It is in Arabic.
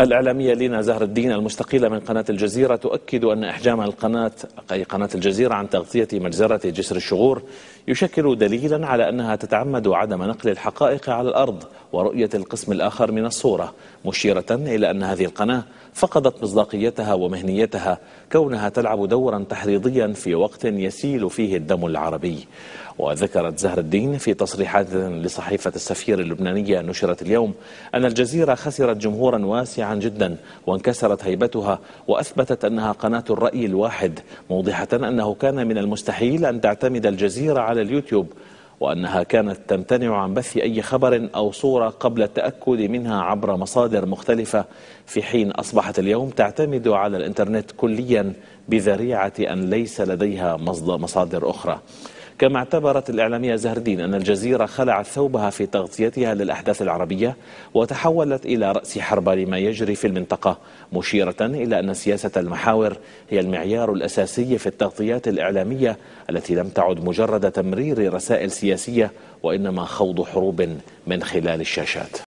الإعلامية لينا زهر الدين المستقيلة من قناة الجزيرة تؤكد أن إحجام القناة أي قناة الجزيرة عن تغطية مجزرة جسر الشغور يشكل دليلا على أنها تتعمد عدم نقل الحقائق على الأرض. ورؤية القسم الآخر من الصورة مشيرة إلى أن هذه القناة فقدت مصداقيتها ومهنيتها كونها تلعب دورا تحريضيا في وقت يسيل فيه الدم العربي. وذكرت زهر الدين في تصريحات لصحيفة السفير اللبنانية نشرت اليوم أن الجزيرة خسرت جمهورا واسعا جدا وانكسرت هيبتها وأثبتت أنها قناة الرأي الواحد موضحة أنه كان من المستحيل أن تعتمد الجزيرة على اليوتيوب وأنها كانت تمتنع عن بث أي خبر أو صورة قبل التأكد منها عبر مصادر مختلفة. في حين أصبحت اليوم تعتمد على الإنترنت كليا بذريعة أن ليس لديها مصادر أخرى. كما اعتبرت الإعلامية زهر الدين أن الجزيرة خلعت ثوبها في تغطيتها للأحداث العربية وتحولت إلى رأس حرب لما يجري في المنطقة مشيرة إلى أن سياسة المحاور هي المعيار الأساسي في التغطيات الإعلامية التي لم تعد مجرد تمرير رسائل سياسية وإنما خوض حروب من خلال الشاشات.